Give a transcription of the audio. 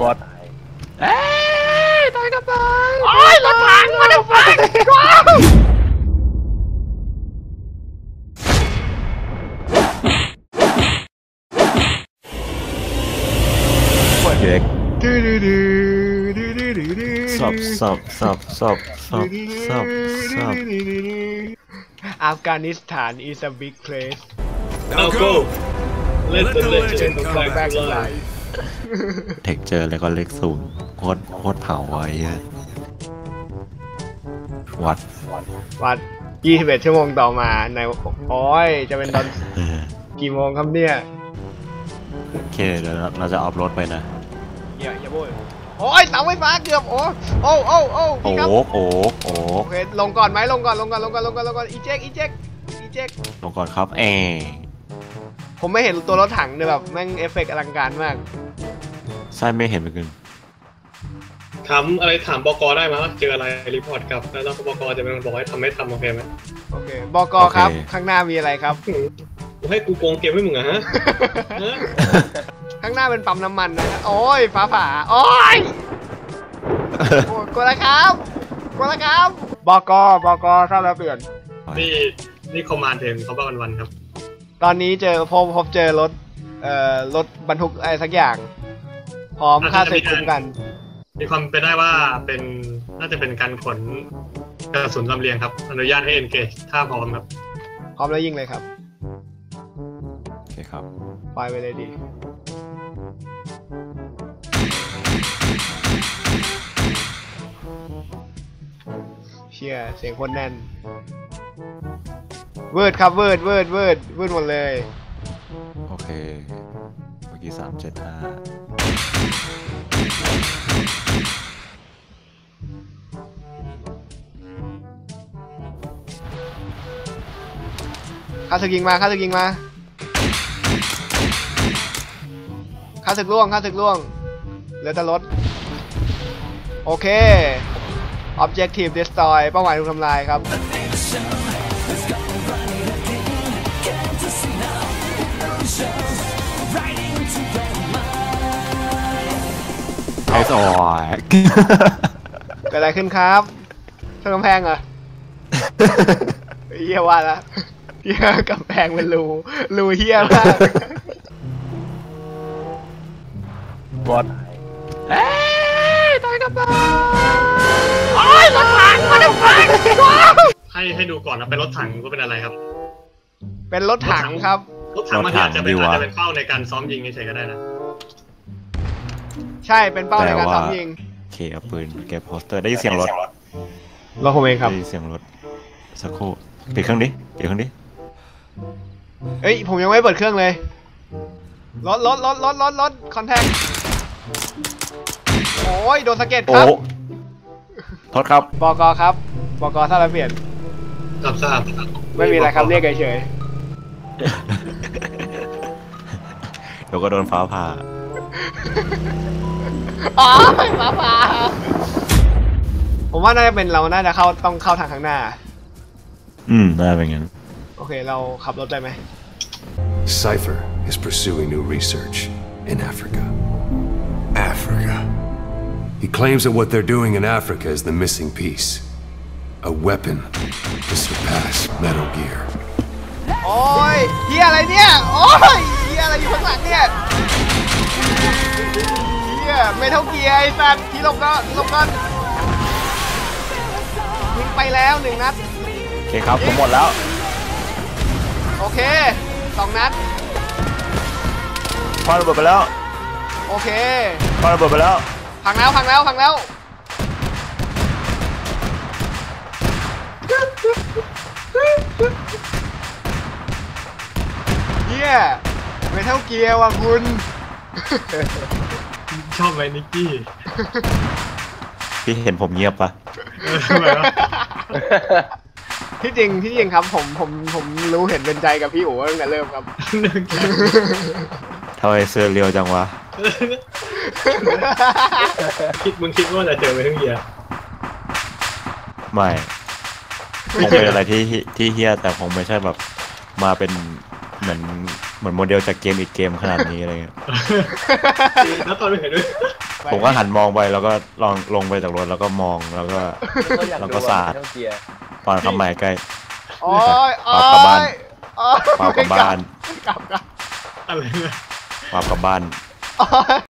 บอสเอ้ยตายกันไปโอ้ยรถถังมาดูไฟเด็กดื้อดื้อดื้อดื้อดื้อดื้อดื้อสอบสอบสอบสอบสอบสอบสอบอัฟกานิสถาน is a big place Now go. Let the legend come back back to alive. life เทคเจอแล้วก็เลขศูนย์โคตรโคตรเผาไว้อะวัด วัด21ชั่วโมงต่อมาในโอ้ย จะเป็นตอนเออกี่โมงครับเนี่ย โอเค เดี๋ยวเราเราจะออฟรถไปนะอย่าอย่าโบยโอ้ยเสาไฟฟ้าเกือบโอ้โอ้โอ้โอ้โอ้พี่ครับโอ้โอ้โอเคลงก่อนไหมลงก่อนลงก่อนลงก่อนลงก่อนลงก่อนอีเจ็กอีเจ็กอีเจ็กลงก่อนครับเอ ผมไม่เห็นตัวรถถังเลยแบบแม่งเอฟเฟกต์อลังการมาก ใช่ไม่เห็นเหมือนกันถามอะไรถามบกได้ไหมว่าเจออะไร report กลับแล้วบกจะเป็นคนบอกให้ทำไม่ทำโอเคไหมโอเคบอกอครับ ข้างหน้ามีอะไรครับกูให้กูโกงเกมให้มึงเหรอะฮะฮะข้างหน้าเป็นปั๊มน้ำมันนะโอ้ยฟ้าผ่าโอ้ยโอ้ยกดแล้วครับกดแล้วครับบอกอบอกอทราบแล้วเปลี่ยนนี่นี่คอมมานด์เทมเขาบ้าวันวันๆครับ ตอนนี้เจอพบพบเจอรถ เอ่อรถบรรทุกอะไรสักอย่าง พร้อมค่าศึกคุ้มกัน มีความเป็นได้ว่าเป็นน่าจะเป็นการขนกระสุนลำเลียงครับ อนุญาตให้ engage ถ้าพร้อมครับพร้อมแล้วยิงเลยครับโอเคครับปล่อยไปเลยดีเชี่ยเสียงคนแน่น เวิร์ดครับเวิร์ดเวิร์ดเวิร์ดเวิร์ดหมดเลย โอเค เมื่อกี้สามเจ็ดห้าข้าศึกยิงมาข้าศึกยิงมาข้าศึกล่วงข้าศึกล่วงเหลือแต่รถ โอเค Objective Destroy เป้าหมายถูกทำลายครับ ไอซ์ออยเกิดอะไรขึ้นครับชนกำแพงเหรอเฮียว่าละเฮียกำแพงเป็นรูรูเฮียมากบอสเอ้ยตายกันไปโอ้ยรถถังมาดูไฟให้ให้ดูก่อนนะเป็นรถถังก็เป็นอะไรครับ เป็นรถถังครับ รถถังมันอาจจะเป็นอาจจะเป็นเป้าในการซ้อมยิงเฉยๆก็ได้นะ ใช่เป็นเป้าในการซ้อมยิงโอเคเอาปืนเก็บโปสเตอร์ได้ยินเสียงรถรถผมเองครับได้ยินเสียงรถสักครู่ปิดเครื่องดิปิดเครื่องดิเอ้ยผมยังไม่เปิดเครื่องเลยรถรถรถรถรถรถคอนแทคโอ้ยโดนสะเก็ดโอ้ครับโทษครับบกครับบกถ้าเราเปลี่ยนกับทราบไม่มีอะไรครับเรียกเฉยเดี๋ยวก็โดนฟ้าผ่าๆอ๋อฟ้าผ่าผมว่าน่าจะเป็นเราน่าจะเข้าต้องเข้าทางข้างหน้า อืมน่าเป็นงั้น โอเค เราขับรถได้ไหม Cypher is pursuing new research in Africa. Africa. He claims that what they're doing in Africa is the missing piece. A weapon to surpass Metal Gear. โอ้ยเฮียอะไรเนี่ย โอ้ยเฮียอะไรอยู่ ไม่เท่าเกียร์ไอ้สัตว์ที่หลบก็หลบกันยิงไปแล้วหนึ่งนัด โอเคครับผมหมดแล้ว โอเคสองนัดคว้าระเบิดไปแล้วโอเคคว้าระเบิดไปแล้ว พังแล้วพังแล้วพังแล้วเฮียไม่เท่าเกียร์ว่ะคุณ ชอบไหมนิกกี้พี่เห็นผมเงียบปะเออทำไมวะที่จริงที่จริงครับผมผมผมรู้เห็นเป็นใจกับพี่โอ๋ตั้งแต่เริ่มครับเนื่องจากทำไมเซอร์เรียวจังวะ คิดมึงคิดว่าจะเจอไปทั้งเยียร์ไม่คงเป็นอะไรที่ที่เฮี้ยแต่คงไม่ใช่แบบมาเป็น เหมือนเหมือนโมเดลจากเกมอีกเกมขนาดนี้อะไรเงี้ยแล้วตอนไม่เห็นด้วยผมก็หันมองไปแล้วก็ลองลงไปจากรถแล้วก็มองแล้วก็ก็อยากแล้วดูก็อะสาดเท่าเกียร์ตอนเข้ามาใกล้โอ้ยโอ้ปาบกลับบ้านยโอ้ยปาบกลับบ้านไม่กลับกลับอะไรนะวาร์ปกลับบ้านโอ้ย